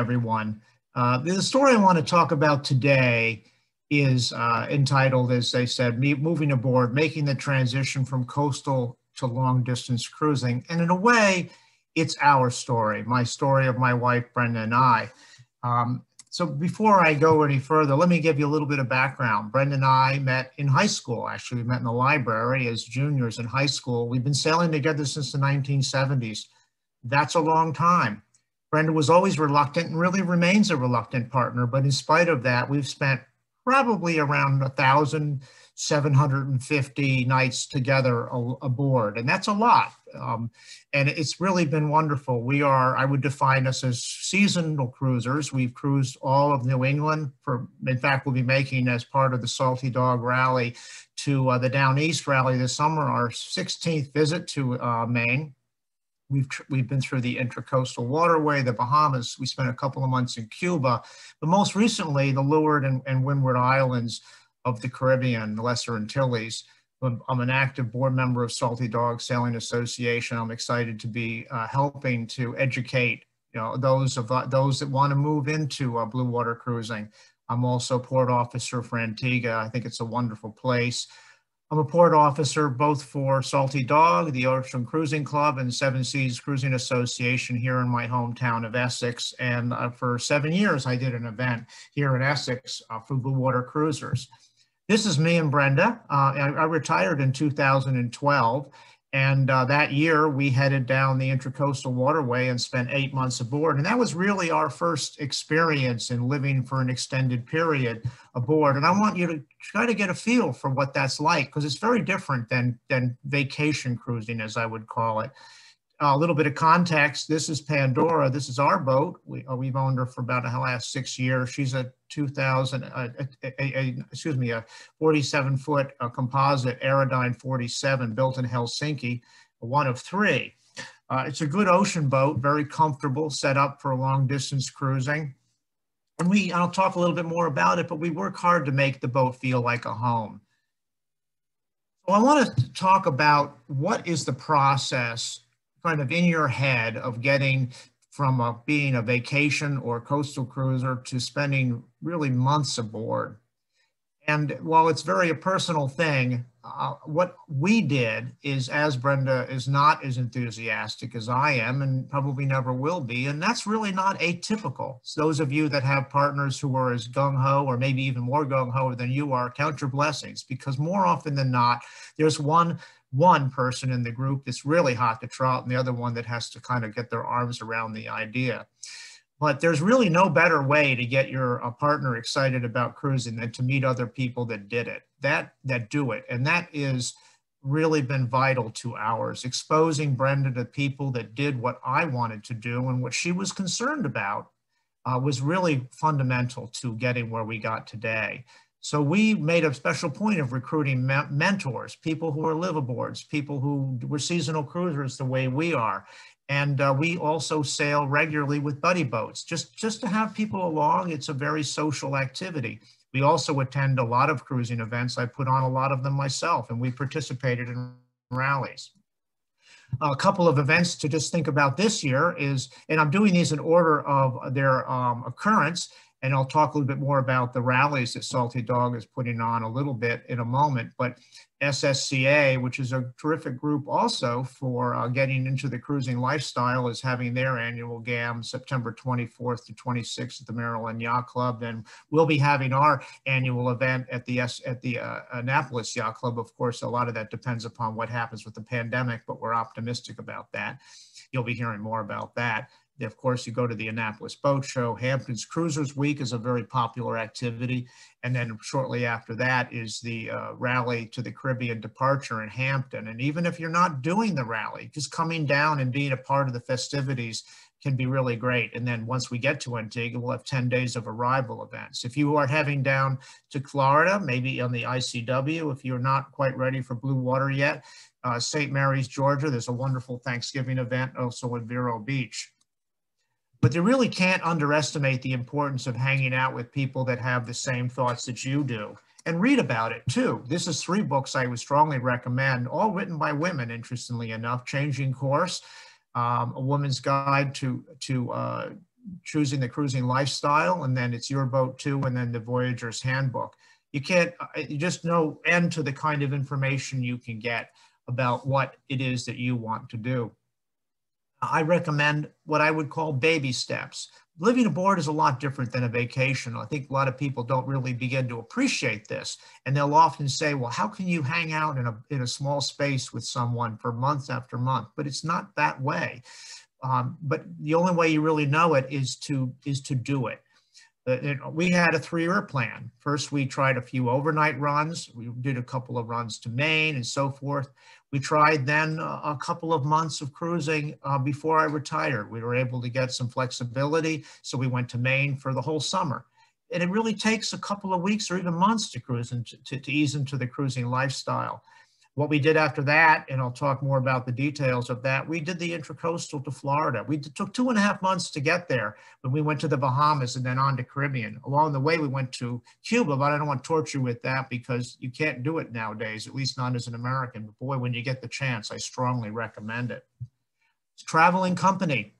everyone. Uh, the story I want to talk about today is uh, entitled, as they said, Moving Aboard, Making the Transition from Coastal to Long Distance Cruising. And in a way, it's our story, my story of my wife, Brenda, and I. Um, so before I go any further, let me give you a little bit of background. Brenda and I met in high school. Actually, we met in the library as juniors in high school. We've been sailing together since the 1970s. That's a long time. Brenda was always reluctant and really remains a reluctant partner, but in spite of that, we've spent probably around 1,750 nights together aboard, and that's a lot. Um, and it's really been wonderful. We are, I would define us as seasonal cruisers. We've cruised all of New England for, in fact, we'll be making as part of the Salty Dawg Rally to uh, the Down East Rally this summer, our 16th visit to uh, Maine. We've, we've been through the Intracoastal Waterway, the Bahamas. We spent a couple of months in Cuba, but most recently, the Leeward and, and Windward Islands of the Caribbean, the Lesser Antilles. I'm an active board member of Salty Dawg Sailing Association. I'm excited to be uh, helping to educate you know those of uh, those that want to move into uh, blue water cruising. I'm also port officer for Antigua. I think it's a wonderful place. I'm a port officer both for Salty Dawg, the Ocean Cruising Club, and Seven Seas Cruising Association here in my hometown of Essex. And uh, for seven years, I did an event here in Essex uh, for Blue Water Cruisers. This is me and Brenda. Uh, I, I, retired in 2012. And uh, that year we headed down the Intracoastal Waterway and spent eight months aboard. And that was really our first experience in living for an extended period aboard. And I want you to try to get a feel for what that's like because it's very different than, than vacation cruising, as I would call it a little bit of context. This is Pandora. This is our boat. We, uh, we've owned her for about the last six years. She's a 2000, uh, a, a, excuse me, a 47 foot composite Aerodyne 47 built in Helsinki, one of three. Uh, it's a good ocean boat, very comfortable, set up for long distance cruising. And we, I'll talk a little bit more about it, but we work hard to make the boat feel like a home. So I want to talk about what is the process kind of in your head of getting from a, being a vacation or coastal cruiser to spending really months aboard. And while it's very a personal thing, uh, what we did is, as Brenda is not as enthusiastic as I am and probably never will be, and that's really not atypical. So those of you that have partners who are as gung-ho or maybe even more gung-ho than you are, count your blessings because more often than not, there's one one person in the group that's really hot to trot and the other one that has to kind of get their arms around the idea. But there's really no better way to get your partner excited about cruising than to meet other people that did it, that, that do it. And that is really been vital to ours, exposing Brenda to people that did what I wanted to do and what she was concerned about uh, was really fundamental to getting where we got today. So we made a special point of recruiting me mentors, people who are liveaboards, people who were seasonal cruisers the way we are. And uh, we also sail regularly with buddy boats, just, just to have people along. It's a very social activity. We also attend a lot of cruising events. I put on a lot of them myself, and we participated in rallies. A couple of events to just think about this year is, and I'm doing these in order of their um, occurrence, and I'll talk a little bit more about the rallies that Salty Dawg is putting on a little bit in a moment. But SSCA, which is a terrific group also for uh, getting into the cruising lifestyle, is having their annual GAM September 24th to 26th at the Maryland Yacht Club. And we'll be having our annual event at the S at the uh, Annapolis Yacht Club. Of course, a lot of that depends upon what happens with the pandemic, but we're optimistic about that. You'll be hearing more about that. Of course, you go to the Annapolis Boat Show. Hamptons Cruisers Week is a very popular activity. And then shortly after that is the uh, rally to the Caribbean departure in Hampton. And even if you're not doing the rally, just coming down and being a part of the festivities can be really great. And then once we get to Antigua, we'll have 10 days of arrival events. If you are heading down to Florida, maybe on the ICW, if you're not quite ready for blue water yet, uh, St. Mary's, Georgia, there's a wonderful Thanksgiving event also at Vero Beach. But you really can't underestimate the importance of hanging out with people that have the same thoughts that you do and read about it too. This is three books I would strongly recommend, all written by women, interestingly enough, Changing Course, um, A Woman's Guide to, to uh, choosing the cruising lifestyle, and then it's your boat too, and then the Voyager's Handbook. You can't, uh, you just no end to the kind of information you can get about what it is that you want to do. I recommend what I would call baby steps. Living aboard is a lot different than a vacation. I think a lot of people don't really begin to appreciate this. And they'll often say, well, how can you hang out in a, in a small space with someone for months after month? But it's not that way. Um, but the only way you really know it is to, is to do it. We had a three-year plan. First, we tried a few overnight runs. We did a couple of runs to Maine and so forth. We tried then a couple of months of cruising uh, before I retired. We were able to get some flexibility, so we went to Maine for the whole summer. And it really takes a couple of weeks or even months to cruise and to, to ease into the cruising lifestyle. What we did after that, and I'll talk more about the details of that, we did the intracoastal to Florida. We took two and a half months to get there when we went to the Bahamas and then on to Caribbean. Along the way, we went to Cuba, but I don't want to torture you with that because you can't do it nowadays, at least not as an American. But boy, when you get the chance, I strongly recommend it. Traveling company.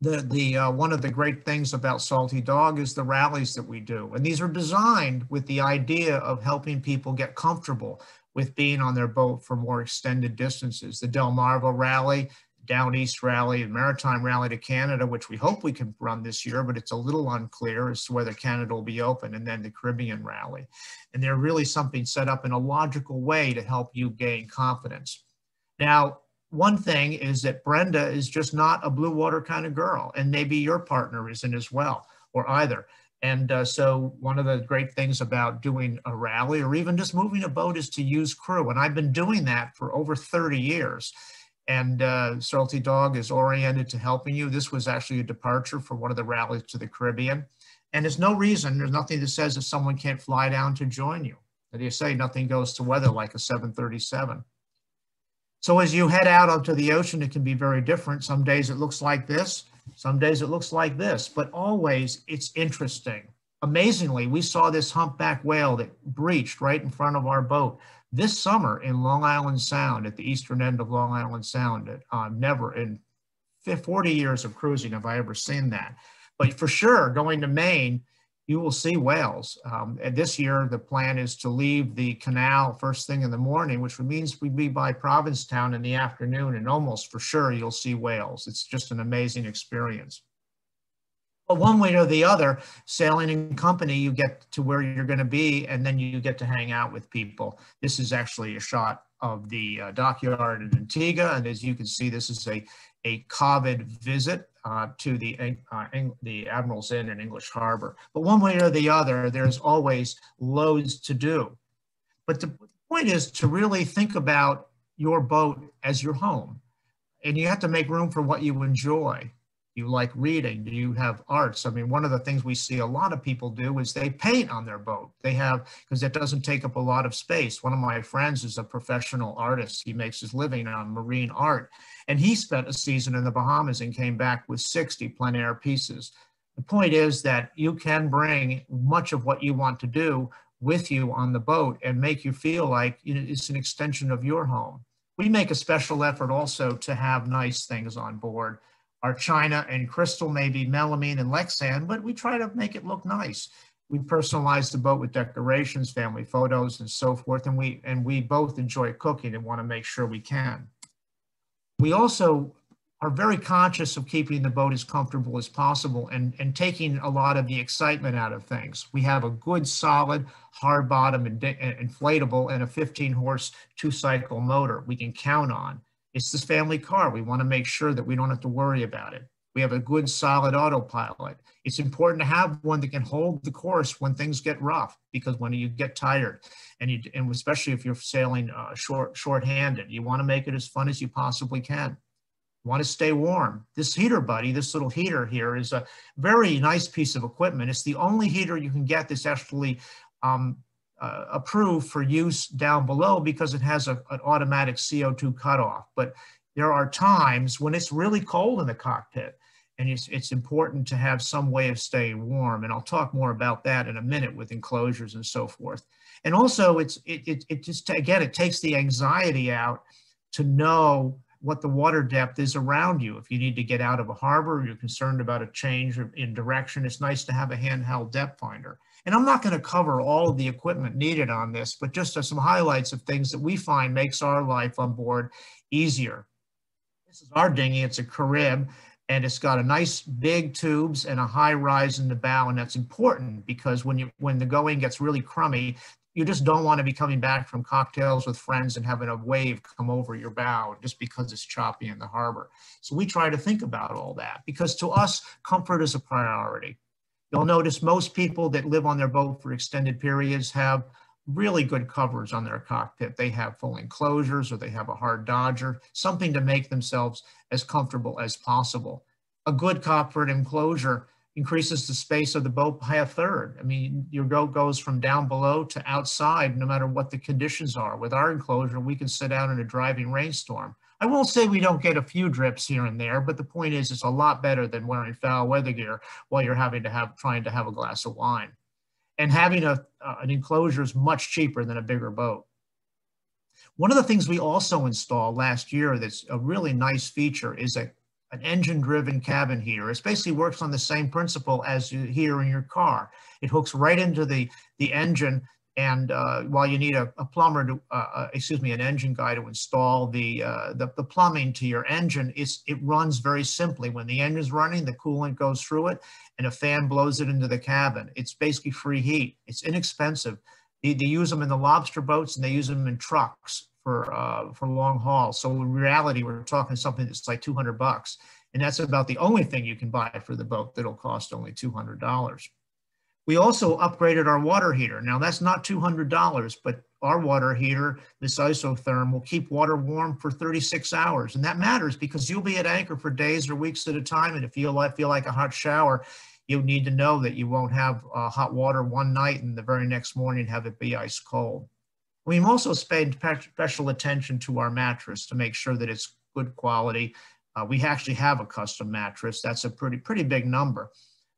The, the uh, one of the great things about Salty Dawg is the rallies that we do. And these are designed with the idea of helping people get comfortable with being on their boat for more extended distances. The Delmarva Rally, Down East Rally, and Maritime Rally to Canada, which we hope we can run this year, but it's a little unclear as to whether Canada will be open, and then the Caribbean Rally. And they're really something set up in a logical way to help you gain confidence. Now, one thing is that Brenda is just not a blue water kind of girl, and maybe your partner isn't as well, or either. And uh, so one of the great things about doing a rally or even just moving a boat is to use crew. And I've been doing that for over 30 years. And uh, Salty Dawg is oriented to helping you. This was actually a departure for one of the rallies to the Caribbean. And there's no reason, there's nothing that says that someone can't fly down to join you. As you say, nothing goes to weather like a 737. So as you head out onto the ocean, it can be very different. Some days it looks like this. Some days it looks like this, but always it's interesting. Amazingly, we saw this humpback whale that breached right in front of our boat this summer in Long Island Sound, at the eastern end of Long Island Sound. Uh, never in 40 years of cruising have I ever seen that. But for sure, going to Maine, you will see whales. Um, and this year, the plan is to leave the canal first thing in the morning, which means we'd be by Provincetown in the afternoon, and almost for sure you'll see whales. It's just an amazing experience. But one way or the other, sailing in company, you get to where you're going to be, and then you get to hang out with people. This is actually a shot of the uh, dockyard in Antigua, and as you can see, this is a, a COVID visit uh, to the, uh, the Admiral's Inn in English Harbor. But one way or the other, there's always loads to do. But the point is to really think about your boat as your home. And you have to make room for what you enjoy you like reading? Do you have arts? I mean, one of the things we see a lot of people do is they paint on their boat. They have, because it doesn't take up a lot of space. One of my friends is a professional artist. He makes his living on marine art. And he spent a season in the Bahamas and came back with 60 plein air pieces. The point is that you can bring much of what you want to do with you on the boat and make you feel like it's an extension of your home. We make a special effort also to have nice things on board our china and crystal may be melamine and lexan, but we try to make it look nice. We personalize the boat with decorations, family photos, and so forth, and we and we both enjoy cooking and want to make sure we can. We also are very conscious of keeping the boat as comfortable as possible and, and taking a lot of the excitement out of things. We have a good, solid, hard bottom inflatable and a 15 horse two cycle motor we can count on. It's this family car. We want to make sure that we don't have to worry about it. We have a good solid autopilot. It's important to have one that can hold the course when things get rough because when you get tired and you, and especially if you're sailing uh, short, short-handed, you want to make it as fun as you possibly can. You want to stay warm. This heater buddy, this little heater here is a very nice piece of equipment. It's the only heater you can get that's actually um, uh, approved for use down below because it has a, an automatic CO2 cutoff. But there are times when it's really cold in the cockpit and it's, it's important to have some way of staying warm. And I'll talk more about that in a minute with enclosures and so forth. And also it's, it, it, it just, again, it takes the anxiety out to know what the water depth is around you. If you need to get out of a harbor, you're concerned about a change in direction, it's nice to have a handheld depth finder. And I'm not going to cover all of the equipment needed on this, but just some highlights of things that we find makes our life on board easier. This is our dinghy. It's a Carib, and it's got a nice big tubes and a high rise in the bow, and that's important because when you when the going gets really crummy, you just don't want to be coming back from cocktails with friends and having a wave come over your bow just because it's choppy in the harbor. So we try to think about all that because to us, comfort is a priority. You'll notice most people that live on their boat for extended periods have really good covers on their cockpit. They have full enclosures or they have a hard dodger, something to make themselves as comfortable as possible. A good cockpit enclosure increases the space of the boat by a third. I mean, your boat goes from down below to outside no matter what the conditions are. With our enclosure, we can sit out in a driving rainstorm. I won't say we don't get a few drips here and there, but the point is it's a lot better than wearing foul weather gear while you're having to have trying to have a glass of wine. And having a, uh, an enclosure is much cheaper than a bigger boat. One of the things we also installed last year that's a really nice feature is a, an engine driven cabin heater. It basically works on the same principle as you hear in your car. It hooks right into the, the engine and uh, while you need a, a plumber to, uh, uh, excuse me, an engine guy to install the, uh, the, the, plumbing to your engine, it's, it runs very simply. When the engine's running, the coolant goes through it and a fan blows it into the cabin. It's basically free heat. It's inexpensive. They, they use them in the lobster boats and they use them in trucks for, uh, for long haul. So in reality, we're talking something that's like 200 bucks. And that's about the only thing you can buy for the boat that'll cost only $200. We also upgraded our water heater. Now that's not $200, but our water heater, this isotherm, will keep water warm for 36 hours. And that matters because you'll be at anchor for days or weeks at a time. And if you feel like a hot shower, you need to know that you won't have uh, hot water one night and the very next morning have it be ice cold. We've also paid special attention to our mattress to make sure that it's good quality. Uh, we actually have a custom mattress. That's a pretty, pretty big number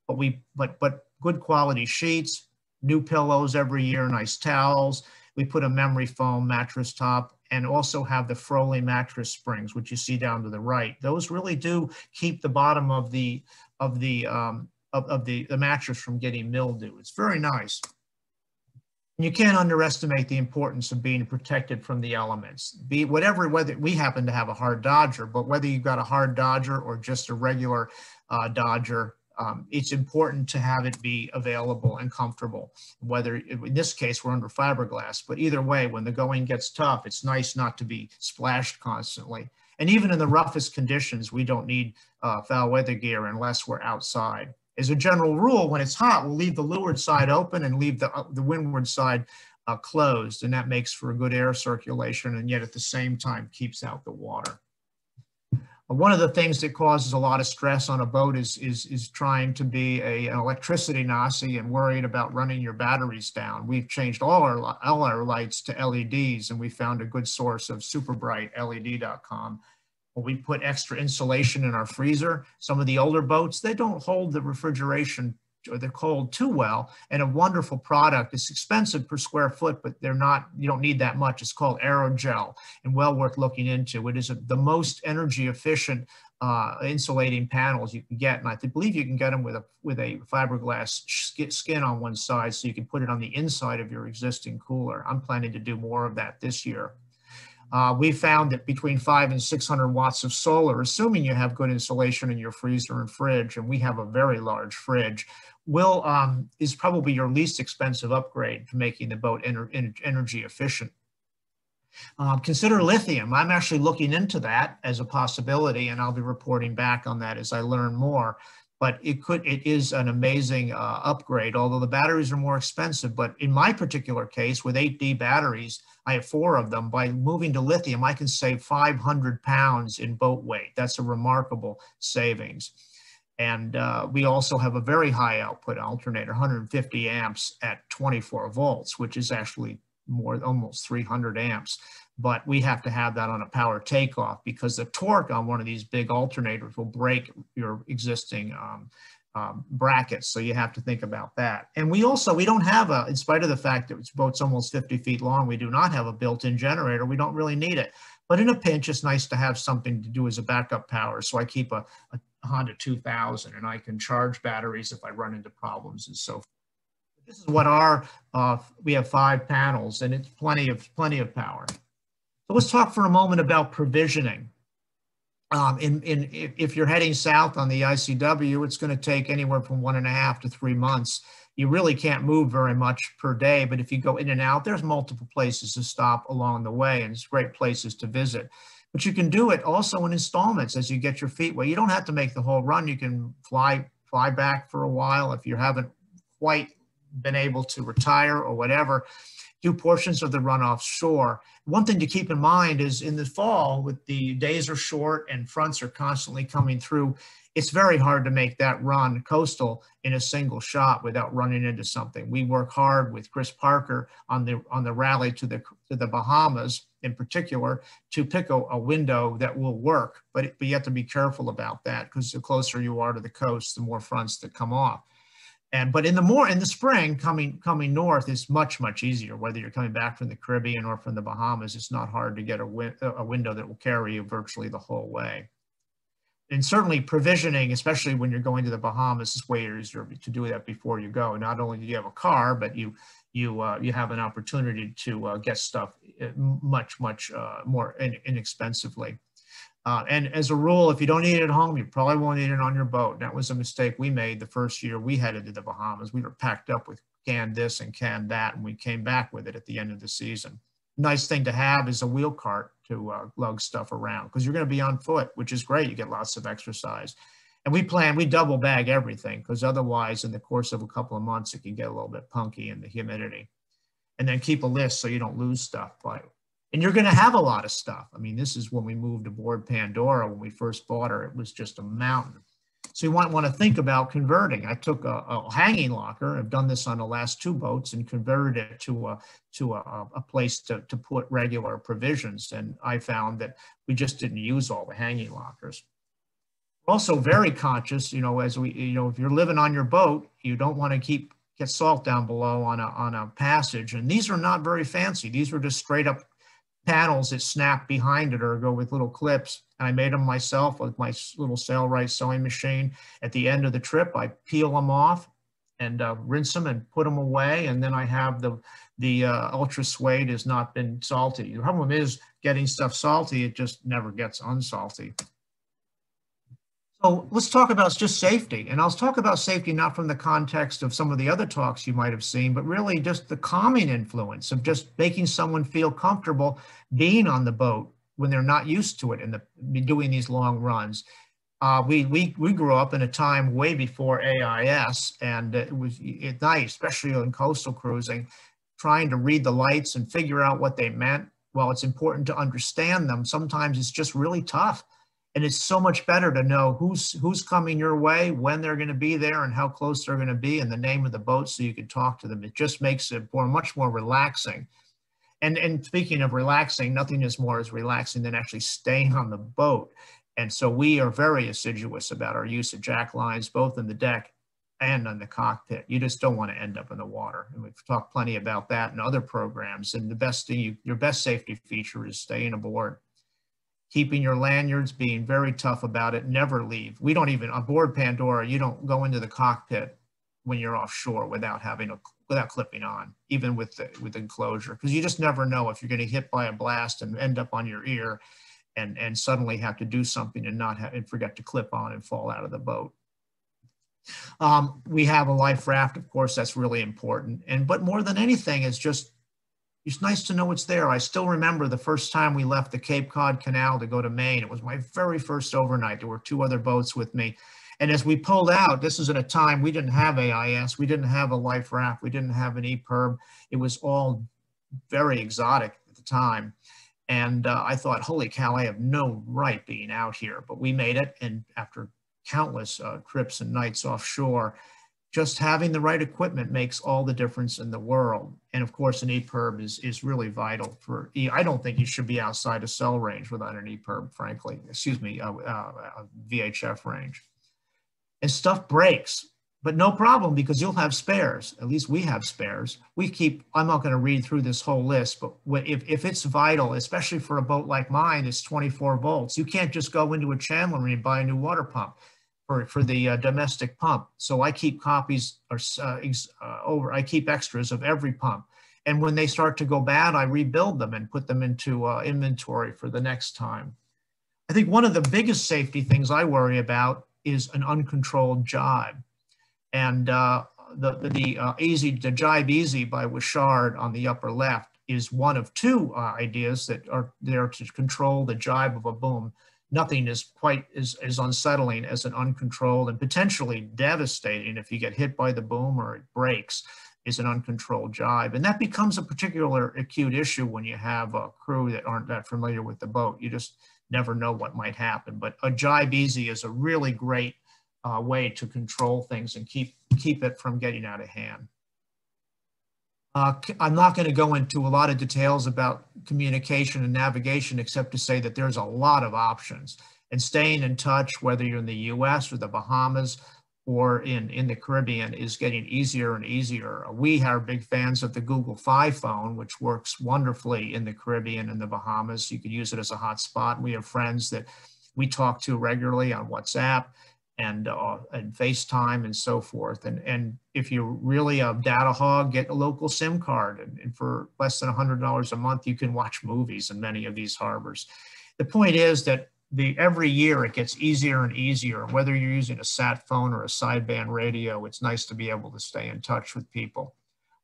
but we but but good quality sheets, new pillows every year, nice towels. We put a memory foam mattress top and also have the Froli mattress springs, which you see down to the right. Those really do keep the bottom of the of the um, of, of the, the mattress from getting mildew. It's very nice. You can't underestimate the importance of being protected from the elements. Be whatever whether we happen to have a hard dodger, but whether you've got a hard dodger or just a regular uh, dodger, um, it's important to have it be available and comfortable. Whether in this case we're under fiberglass, but either way, when the going gets tough, it's nice not to be splashed constantly. And even in the roughest conditions, we don't need uh, foul weather gear unless we're outside. As a general rule, when it's hot, we'll leave the leeward side open and leave the, uh, the windward side uh, closed, and that makes for a good air circulation and yet at the same time keeps out the water. One of the things that causes a lot of stress on a boat is, is, is trying to be a, an electricity Nazi and worried about running your batteries down. We've changed all our, all our lights to LEDs and we found a good source of super We put extra insulation in our freezer. Some of the older boats, they don't hold the refrigeration or they're cold too well and a wonderful product. It's expensive per square foot, but they're not, you don't need that much. It's called Aerogel and well worth looking into. It is a, the most energy efficient uh, insulating panels you can get. And I believe you can get them with a, with a fiberglass skin on one side so you can put it on the inside of your existing cooler. I'm planning to do more of that this year. Uh, we found that between five and 600 watts of solar, assuming you have good insulation in your freezer and fridge, and we have a very large fridge, will um, is probably your least expensive upgrade to making the boat ener energy efficient. Um, consider lithium. I'm actually looking into that as a possibility, and I'll be reporting back on that as I learn more. But it could, it is an amazing uh, upgrade, although the batteries are more expensive. But in my particular case, with 8D batteries, I have four of them. By moving to lithium, I can save 500 pounds in boat weight. That's a remarkable savings. And uh, we also have a very high output alternator, 150 amps at 24 volts, which is actually more almost 300 amps. But we have to have that on a power takeoff because the torque on one of these big alternators will break your existing um, um, brackets. So you have to think about that. And we also, we don't have a, in spite of the fact that this boat's almost 50 feet long, we do not have a built-in generator. We don't really need it. But in a pinch, it's nice to have something to do as a backup power. So I keep a, a Honda 2000 and I can charge batteries if I run into problems and so forth. This is what our, uh, we have five panels and it's plenty of, plenty of power. So let's talk for a moment about provisioning. Um, in, in, if you're heading south on the ICW, it's going to take anywhere from one and a half to three months. You really can't move very much per day, but if you go in and out, there's multiple places to stop along the way, and it's great places to visit. But you can do it also in installments as you get your feet wet. You don't have to make the whole run. You can fly fly back for a while if you haven't quite been able to retire or whatever do portions of the run offshore. One thing to keep in mind is in the fall, with the days are short and fronts are constantly coming through, it's very hard to make that run coastal in a single shot without running into something. We work hard with Chris Parker on the on the rally to the to the Bahamas in particular to pick a, a window that will work, but, it, but you have to be careful about that because the closer you are to the coast, the more fronts that come off. And but in the more in the spring, coming coming north is much much easier. Whether you're coming back from the Caribbean or from the Bahamas, it's not hard to get a, a window that will carry you virtually the whole way. And certainly provisioning, especially when you're going to the Bahamas, is way easier to do that before you go. Not only do you have a car, but you you uh, you have an opportunity to uh, get stuff uh, much much uh, more in, inexpensively. Uh, and as a rule, if you don't eat it at home, you probably won't eat it on your boat. That was a mistake we made the first year we headed to the Bahamas. We were packed up with canned this and canned that, and we came back with it at the end of the season. Nice thing to have is a wheel cart to uh, lug stuff around because you're going to be on foot, which is great. You get lots of exercise. And we plan, we double bag everything because otherwise, in the course of a couple of months, it can get a little bit punky in the humidity. And then keep a list so you don't lose stuff by and you're going to have a lot of stuff. I mean, this is when we moved aboard Pandora. When we first bought her, it was just a mountain. So you might want to think about converting. I took a, a, hanging locker. I've done this on the last two boats and converted it to a to a, a place to, to put regular provisions. And I found that we just didn't use all the hanging lockers. Also very conscious, you know, as we, you know, if you're living on your boat, you don't want to keep get salt down below on a on a passage. And these are not very fancy. These are just straight up panels that snap behind it or go with little clips. And I made them myself with my little Sailrite sewing machine. At the end of the trip, I peel them off and uh, rinse them and put them away. And then I have the, the uh, ultra suede has not been salty. The problem is getting stuff salty, it just never gets unsalty. So let's talk about just safety. And I'll talk about safety not from the context of some of the other talks you might have seen, but really just the calming influence of just making someone feel comfortable being on the boat when they're not used to it and the, doing these long runs. Uh, we, we, we grew up in a time way before AIS, and it was at night, especially in coastal cruising, trying to read the lights and figure out what they meant. While it's important to understand them, sometimes it's just really tough and it's so much better to know who's who's coming your way when they're going to be there and how close they're going to be and the name of the boat so you can talk to them. It just makes it more much more relaxing. And and speaking of relaxing nothing is more as relaxing than actually staying on the boat. And so we are very assiduous about our use of jack lines both in the deck and on the cockpit. You just don't want to end up in the water. And we've talked plenty about that in other programs. And the best thing you, your best safety feature is staying aboard keeping your lanyards, being very tough about it, never leave. We don't even, on board Pandora, you don't go into the cockpit when you're offshore without having a, without clipping on, even with the, with enclosure, because you just never know if you're going to hit by a blast and end up on your ear and, and suddenly have to do something and not have, and forget to clip on and fall out of the boat. Um, we have a life raft, of course, that's really important. And, but more than anything, it's just it's nice to know it's there. I still remember the first time we left the Cape Cod Canal to go to Maine. It was my very first overnight. There were two other boats with me. And as we pulled out, this is at a time we didn't have AIS, we didn't have a life raft, we didn't have an EPIRB. It was all very exotic at the time. And uh, I thought, holy cow, I have no right being out here. But we made it. And after countless uh, trips and nights offshore, just having the right equipment makes all the difference in the world. And of course, an EPIRB is, is really vital for, I don't think you should be outside a cell range without an EPIRB, frankly, excuse me, a, a, VHF range. And stuff breaks, but no problem because you'll have spares. At least we have spares. We keep, I'm not going to read through this whole list, but if, if it's vital, especially for a boat like mine, it's 24 volts. You can't just go into a chandlery and buy a new water pump for, for the uh, domestic pump. So I keep copies or uh, uh, over, I keep extras of every pump. And when they start to go bad, I rebuild them and put them into uh, inventory for the next time. I think one of the biggest safety things I worry about is an uncontrolled jibe. And uh, the, the uh, easy, the jibe easy by Wichard on the upper left is one of two ideas that are there to control the jibe of a boom. Nothing is quite as, as unsettling as an uncontrolled and potentially devastating if you get hit by the boom or it breaks is an uncontrolled jibe. And that becomes a particular acute issue when you have a crew that aren't that familiar with the boat. You just never know what might happen. But a jibe easy is a really great uh, way to control things and keep, keep it from getting out of hand. Uh, I'm not going to go into a lot of details about communication and navigation, except to say that there's a lot of options. And staying in touch, whether you're in the US or the Bahamas, or in, in the Caribbean is getting easier and easier. We are big fans of the Google Fi phone, which works wonderfully in the Caribbean and the Bahamas. You could use it as a hotspot. We have friends that we talk to regularly on WhatsApp and, uh, and FaceTime and so forth. And, and if you're really a data hog, get a local SIM card. And, and for less than $100 a month, you can watch movies in many of these harbors. The point is that the every year it gets easier and easier. Whether you're using a sat phone or a sideband radio, it's nice to be able to stay in touch with people.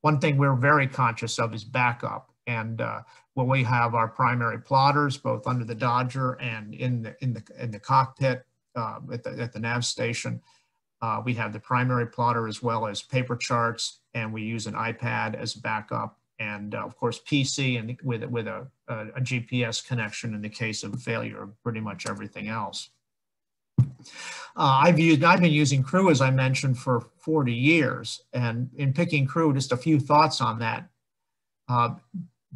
One thing we're very conscious of is backup. And uh, when we have our primary plotters, both under the Dodger and in the in the in the cockpit uh, at the at the nav station, uh, we have the primary plotter as well as paper charts, and we use an iPad as backup and uh, of course PC and with with a, a, a, GPS connection in the case of failure of pretty much everything else. Uh, I've used I've been using Crew as I mentioned for 40 years, and in picking Crew, just a few thoughts on that.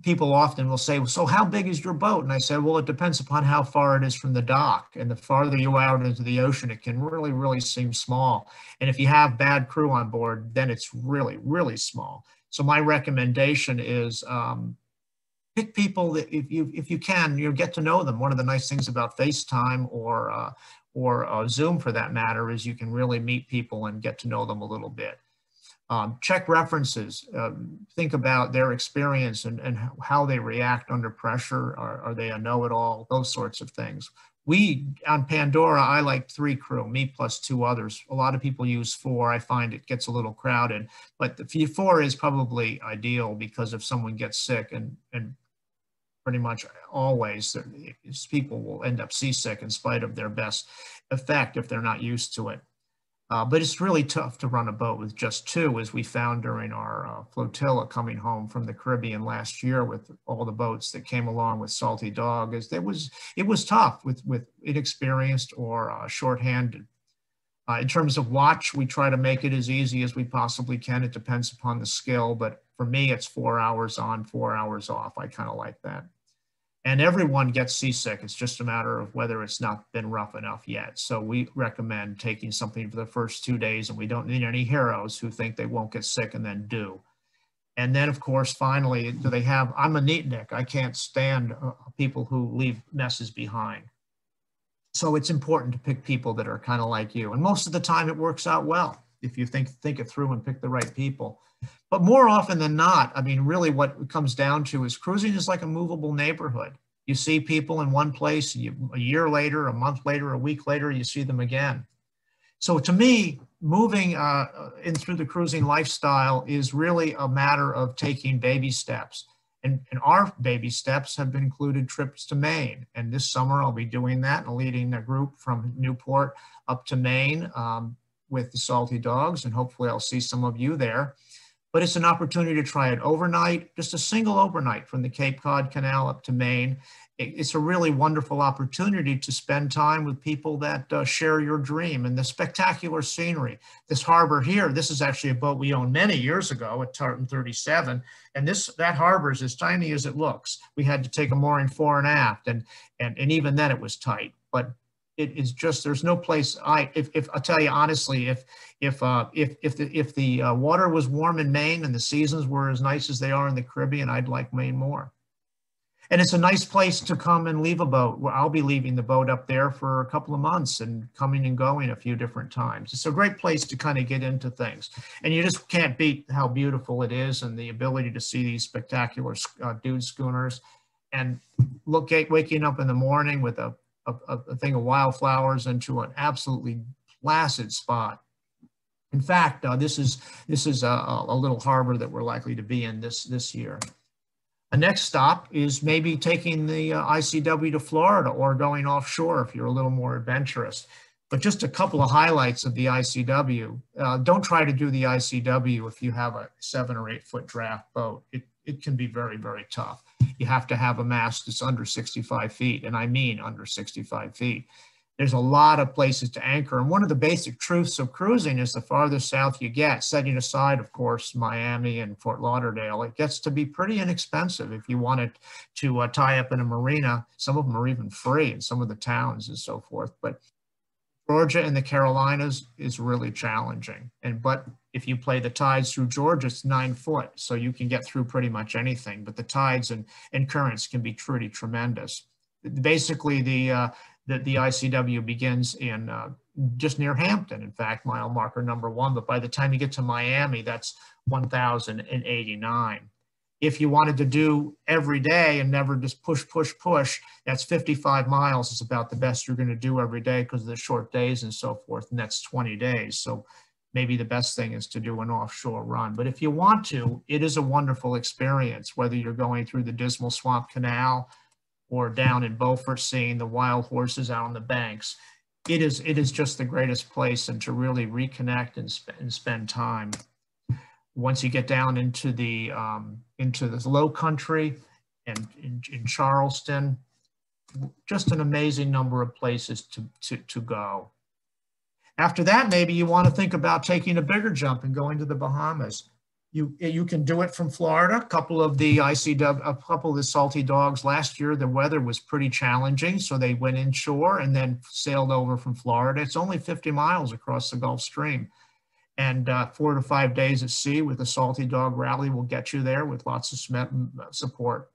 People often will say, so how big is your boat? And I said, well, it depends upon how far it is from the dock. And the farther you out into the ocean, it can really, really seem small. And if you have bad crew on board, then it's really, really small. So my recommendation is um, pick people that if you if you can, you get to know them. One of the nice things about FaceTime or uh, or uh, Zoom for that matter is you can really meet people and get to know them a little bit. Um, check references, uh, think about their experience and, and how they react under pressure. Are, are they a know-it-all? Those sorts of things we on Pandora, I like three crew, me plus two others. A lot of people use four. I find it gets a little crowded, but the four is probably ideal because if someone gets sick and, and pretty much always people will end up seasick in spite of their best effect if they're not used to it. Uh, but it's really tough to run a boat with just two, as we found during our uh, flotilla coming home from the Caribbean last year with all the boats that came along with Salty Dawg. Is it was it was tough with with inexperienced or uh, shorthanded. Uh, in terms of watch, we try to make it as easy as we possibly can. It depends upon the skill, but for me, it's four hours on, four hours off. I kind of like that and everyone gets seasick. It's just a matter of whether it's not been rough enough yet. So we recommend taking something for the first two days and we don't need any heroes who think they won't get sick and then do. And then of course, finally, do they have, I'm a neatnik. I can't stand uh, people who leave messes behind. So it's important to pick people that are kind of like you. And most of the time it works out well if you think, think it through and pick the right people. But more often than not, I mean, really what comes down to is cruising is like a movable neighborhood. You see people in one place, you, a year later, a month later, a week later, you see them again. So to me, moving uh, in through the cruising lifestyle is really a matter of taking baby steps. And, and, our baby steps have been included trips to Maine. And this summer I'll be doing that and leading a group from Newport up to Maine um, with the Salty Dawgs. And hopefully I'll see some of you there but it's an opportunity to try it overnight, just a single overnight from the Cape Cod Canal up to Maine. It's a really wonderful opportunity to spend time with people that uh, share your dream and the spectacular scenery. This harbor here, this is actually a boat we owned many years ago at Tartan 37. And this that harbor is as tiny as it looks. We had to take a mooring fore and aft and, and, and even then it was tight. But it is just there's no place I if, if I'll tell you honestly if if uh, if if the if the uh, water was warm in Maine and the seasons were as nice as they are in the Caribbean, I'd like Maine more. And it's a nice place to come and leave a boat. Well, I'll be leaving the boat up there for a couple of months and coming and going a few different times. It's a great place to kind of get into things. And you just can't beat how beautiful it is and the ability to see these spectacular uh, dude schooners and look at waking up in the morning with a, a, a thing of wildflowers into an absolutely placid spot. In fact, uh, this is this is a, a little harbor that we're likely to be in this this year. A next stop is maybe taking the uh, ICW to Florida or going offshore if you're a little more adventurous. But just a couple of highlights of the ICW. Uh, don't try to do the ICW if you have a seven or eight foot draft boat. It, it can be very, very tough. You have to have a mast that's under 65 feet, and I mean under 65 feet there's a lot of places to anchor. And one of the basic truths of cruising is the farther south you get, setting aside, of course, Miami and Fort Lauderdale, it gets to be pretty inexpensive if you wanted to uh, tie up in a marina. Some of them are even free in some of the towns and so forth. But Georgia and the Carolinas is really challenging. And but if you play the tides through Georgia, it's nine foot, so you can get through pretty much anything. But the tides and, and currents can be pretty tremendous. Basically, the uh, that the ICW begins in uh, just near Hampton, in fact, mile marker number one. But by the time you get to Miami, that's 1,089. If you wanted to do every day and never just push, push, push, that's 55 miles is about the best you're going to do every day because of the short days and so forth. And that's 20 days. So maybe the best thing is to do an offshore run. But if you want to, it is a wonderful experience, whether you're going through the Dismal Swamp Canal, or down in Beaufort seeing the wild horses out on the banks. It is, it is just the greatest place and to really reconnect and, sp and spend time. Once you get down into the, um, into the low country and in, in Charleston, just an amazing number of places to, to, to go. After that, maybe you want to think about taking a bigger jump and going to the Bahamas. You, you can do it from Florida. A couple of the ICW, a couple of the salty dawgs last year, the weather was pretty challenging. So they went inshore and then sailed over from Florida. It's only 50 miles across the Gulf Stream. And uh, four to five days at sea with a salty dawg rally will get you there with lots of support.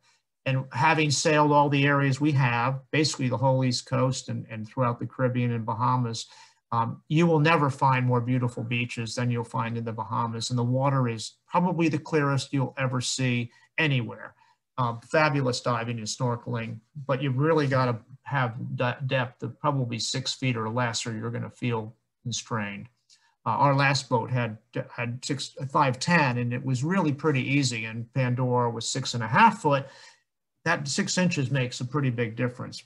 And having sailed all the areas we have, basically the whole East Coast and, and throughout the Caribbean and Bahamas, um, you will never find more beautiful beaches than you'll find in the Bahamas, and the water is probably the clearest you'll ever see anywhere. Um, fabulous diving and snorkeling, but you've really got to have depth of probably six feet or less, or you're going to feel constrained. Uh, our last boat had had six five ten, and it was really pretty easy. And Pandora was six and a half foot. That six inches makes a pretty big difference.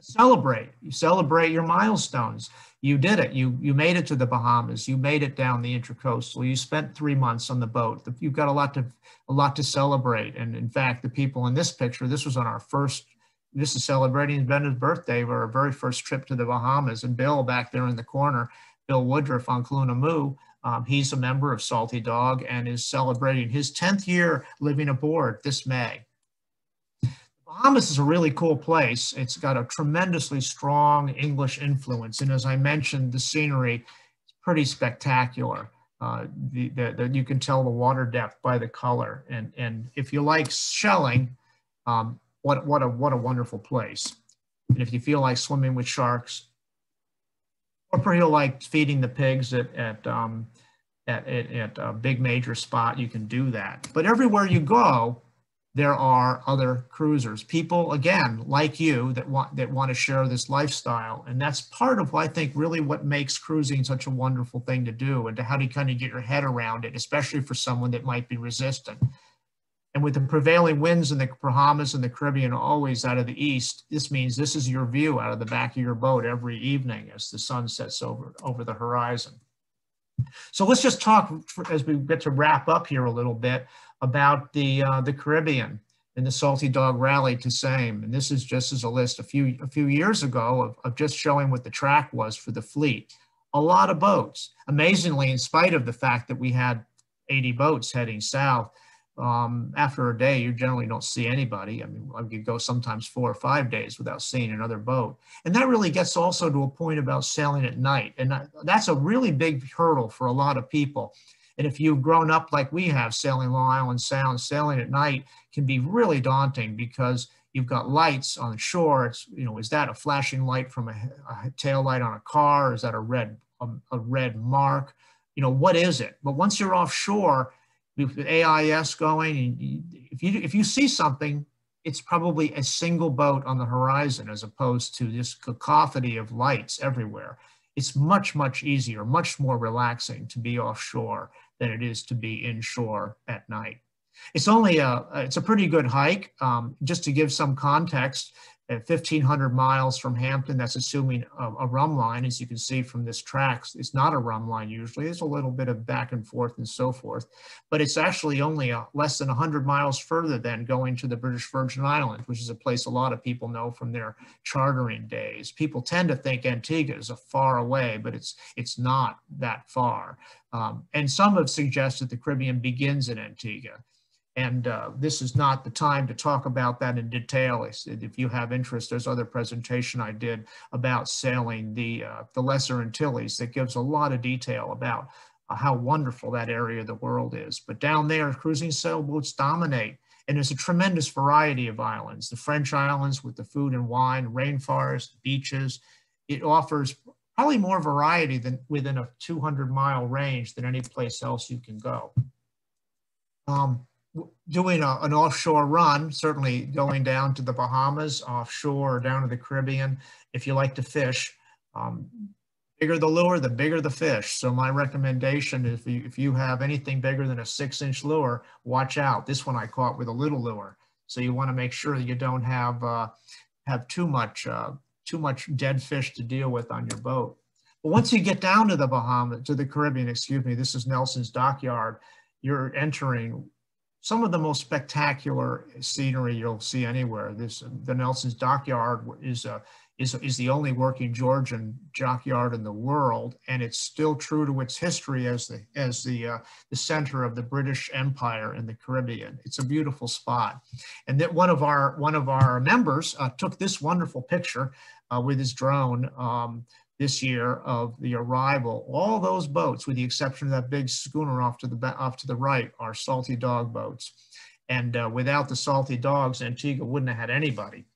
Celebrate. You celebrate your milestones. You did it. You you made it to the bahamas. You made it down the intracoastal. You spent three months on the boat. You've got a lot to a lot to celebrate. And in fact the people in this picture this was on our first this is celebrating ben's birthday our very first trip to the bahamas. And bill back there in the corner bill woodruff on Kaluna Mu um, he's a member of salty dawg and is celebrating his 10th year living aboard this may Bahamas is a really cool place. It's got a tremendously strong English influence. And as I mentioned, the scenery is pretty spectacular. Uh, the, the, the, you can tell the water depth by the color. And, and if you like shelling, um, what, what, a, what a wonderful place. And if you feel like swimming with sharks, or feel like feeding the pigs at, at, um, at, at, at a big major spot, you can do that. But everywhere you go, there are other cruisers, people again like you that want that want to share this lifestyle, and that's part of what I think really what makes cruising such a wonderful thing to do, and to how do you kind of get your head around it, especially for someone that might be resistant. And with the prevailing winds in the Bahamas and the Caribbean always out of the east, this means this is your view out of the back of your boat every evening as the sun sets over over the horizon. So let's just talk as we get to wrap up here a little bit about the, uh, the Caribbean and the Salty Dawg Rally to Same. And this is just as a list a few, a few years ago of, of just showing what the track was for the fleet. A lot of boats. Amazingly, in spite of the fact that we had 80 boats heading south, um, after a day, you generally don't see anybody. I mean, I could go sometimes four or five days without seeing another boat. And that really gets also to a point about sailing at night. And that's a really big hurdle for a lot of people. And if you've grown up like we have sailing Long Island Sound, sailing at night can be really daunting because you've got lights on shore. It's, you know, is that a flashing light from a, a tail light on a car? Is that a red, a, a red mark? You know, what is it? But once you're offshore, with AIS going, if you if you see something, it's probably a single boat on the horizon as opposed to this cacophony of lights everywhere. It's much much easier, much more relaxing to be offshore than it is to be inshore at night. It's only a it's a pretty good hike. Um, just to give some context, at 1,500 miles from Hampton. That's assuming a, a, rhumb line, as you can see from this track. It's not a rhumb line usually. It's a little bit of back and forth and so forth, but it's actually only a, less than 100 miles further than going to the British Virgin Islands, which is a place a lot of people know from their chartering days. People tend to think Antigua is a far away, but it's it's not that far. Um, and some have suggested the Caribbean begins in Antigua. And uh, this is not the time to talk about that in detail. If you have interest, there's other presentation I did about sailing the, uh, the Lesser Antilles that gives a lot of detail about uh, how wonderful that area of the world is. But down there, cruising sailboats dominate. And there's a tremendous variety of islands. The French islands with the food and wine, rainforest, beaches. It offers probably more variety than within a 200 mile range than any place else you can go. Um, doing a, an offshore run, certainly going down to the Bahamas, offshore, or down to the Caribbean, if you like to fish. Um, bigger the lure, the bigger the fish. So my recommendation is if you, if you have anything bigger than a six inch lure, watch out. This one I caught with a little lure. So you want to make sure that you don't have, uh, have too much, uh, too much dead fish to deal with on your boat. But once you get down to the Bahamas, to the Caribbean, excuse me, this is Nelson's Dockyard, you're entering some of the most spectacular scenery you'll see anywhere. This the Nelson's Dockyard is a, is, is the only working Georgian dockyard in the world, and it's still true to its history as the as the uh, the center of the British Empire in the Caribbean. It's a beautiful spot, and that one of our one of our members uh, took this wonderful picture uh, with his drone. Um, this year of the arrival. All those boats, with the exception of that big schooner off to the off to the right, are salty dawg boats. And uh, without the salty dawgs, Antigua wouldn't have had anybody.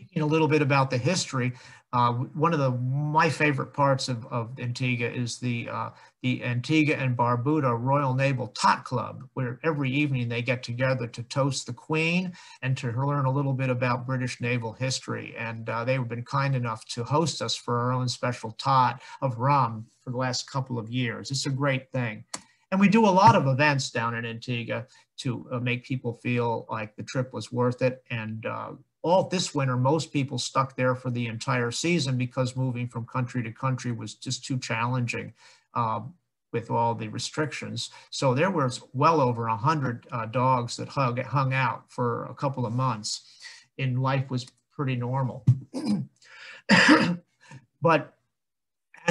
Speaking a little bit about the history, uh, one of the my favorite parts of, of Antigua is the uh, the Antigua and Barbuda Royal Naval Tot Club, where every evening they get together to toast the Queen and to learn a little bit about British naval history. And uh, they've been kind enough to host us for our own special tot of rum for the last couple of years. It's a great thing. And we do a lot of events down in Antigua to uh, make people feel like the trip was worth it and uh, all this winter, most people stuck there for the entire season because moving from country to country was just too challenging um, with all the restrictions. So there was well over 100 uh, dogs that hung out for a couple of months and life was pretty normal. but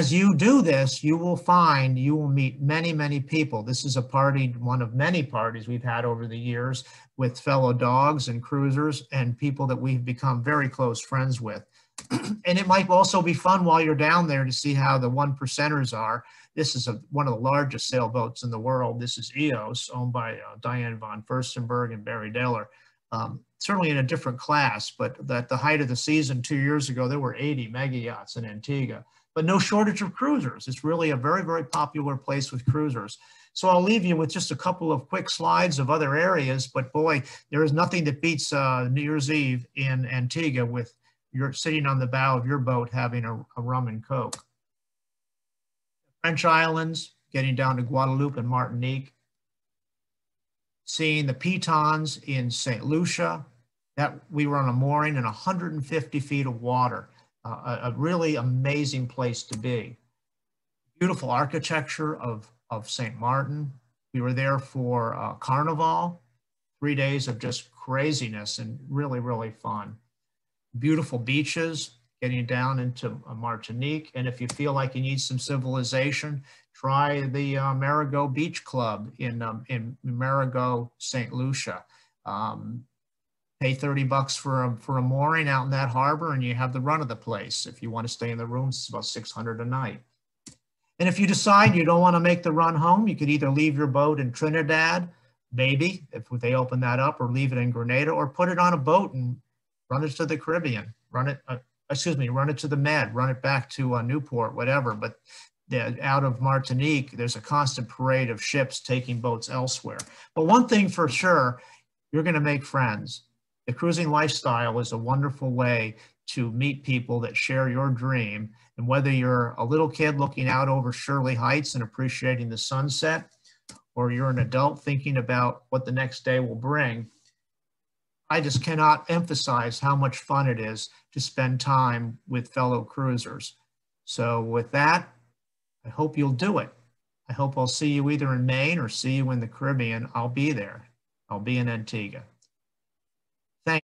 as you do this, you will find you will meet many, many people. This is a party, one of many parties we've had over the years with fellow dogs and cruisers and people that we've become very close friends with. and it might also be fun while you're down there to see how the one percenters are. This is a, one of the largest sailboats in the world. This is EOS, owned by uh, Diane von Furstenberg and Barry Diller. Um, certainly in a different class, but at the height of the season two years ago, there were 80 mega yachts in Antigua but no shortage of cruisers. It's really a very, very popular place with cruisers. So I'll leave you with just a couple of quick slides of other areas, but boy, there is nothing that beats uh, New Year's Eve in Antigua with you're sitting on the bow of your boat having a, a rum and coke. French Islands, getting down to Guadeloupe and Martinique, seeing the pitons in St. Lucia, that we were on a mooring in 150 feet of water a, really amazing place to be. Beautiful architecture of, of St. Martin. We were there for uh, Carnival, three days of just craziness and really, really fun. Beautiful beaches, getting down into uh, Martinique. And if you feel like you need some civilization, try the uh, Marigot Beach Club in, um, in Marigot, St. Lucia. Um, pay 30 bucks for a, for a mooring out in that harbor and you have the run of the place. If you want to stay in the rooms, it's about 600 a night. And if you decide you don't want to make the run home, you could either leave your boat in Trinidad, maybe, if they open that up, or leave it in Grenada, or put it on a boat and run it to the Caribbean, run it, uh, excuse me, run it to the Med, run it back to uh, Newport, whatever. But out of Martinique, there's a constant parade of ships taking boats elsewhere. But one thing for sure, you're going to make friends. The cruising lifestyle is a wonderful way to meet people that share your dream. And whether you're a little kid looking out over Shirley Heights and appreciating the sunset, or you're an adult thinking about what the next day will bring, I just cannot emphasize how much fun it is to spend time with fellow cruisers. So with that, I hope you'll do it. I hope I'll see you either in Maine or see you in the Caribbean. I'll be there. I'll be in Antigua.